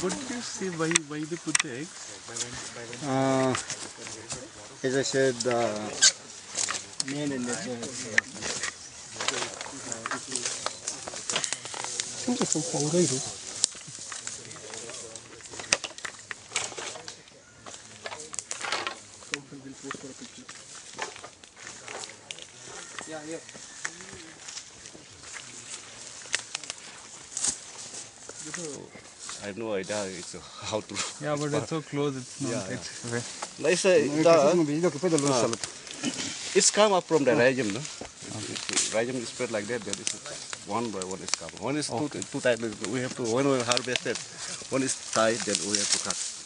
What did you say? Why, why they put the eggs? Uh, as I said, uh, main and nature. The I have no idea it's uh, how to. Yeah, but it's so close. It's not. Yeah, yeah. it's very- Like say, the, it's come up from the rhizome, no? It's- Rhizome is spread like that. That is one by one is come. One is two, two tight. We have to when we harvest it, one is tight. Then we have to cut.